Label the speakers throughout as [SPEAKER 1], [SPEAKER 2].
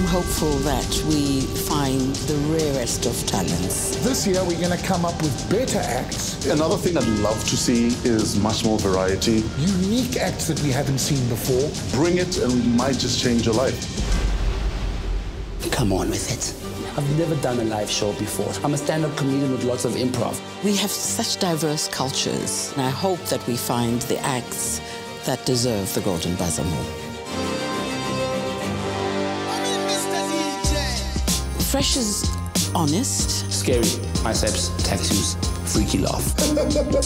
[SPEAKER 1] I'm hopeful that we find the rarest of talents.
[SPEAKER 2] This year we're going to come up with better acts.
[SPEAKER 3] Another thing I'd love to see is much more variety.
[SPEAKER 2] Unique acts that we haven't seen before.
[SPEAKER 3] Bring it and we might just change your life.
[SPEAKER 4] Come on with it. I've never done a live show before. I'm a stand-up comedian with lots of improv.
[SPEAKER 1] We have such diverse cultures, and I hope that we find the acts that deserve the Golden Buzzer more. Fresh is honest.
[SPEAKER 4] Scary. Biceps, tattoos, freaky laugh.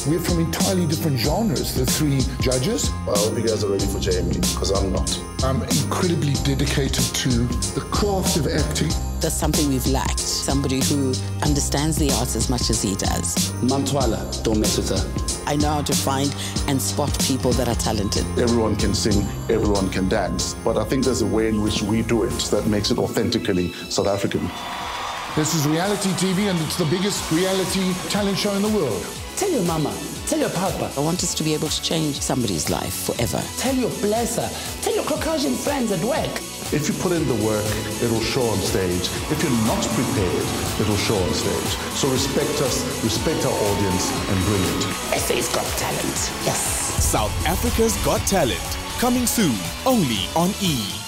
[SPEAKER 2] We're from entirely different genres, the three judges.
[SPEAKER 3] I hope you guys are ready for Jamie, because I'm not.
[SPEAKER 2] I'm incredibly dedicated to the craft of acting.
[SPEAKER 1] That's something we've lacked. Somebody who understands the arts as much as he does.
[SPEAKER 4] Mantwala, don't mess with her.
[SPEAKER 1] I know how to find and spot people that are talented.
[SPEAKER 3] Everyone can sing, everyone can dance, but I think there's a way in which we do it that makes it authentically South African.
[SPEAKER 2] This is reality TV and it's the biggest reality talent show in the world.
[SPEAKER 4] Tell your mama, tell your papa,
[SPEAKER 1] I want us to be able to change somebody's life forever.
[SPEAKER 4] tell your blesser, tell your Caucasian friends at work.
[SPEAKER 3] If you put in the work, it'll show on stage. If you're not prepared, it'll show on stage. So respect us, respect our audience, and bring it.
[SPEAKER 4] SA's got talent. Yes.
[SPEAKER 5] South Africa's Got Talent. Coming soon, only on E!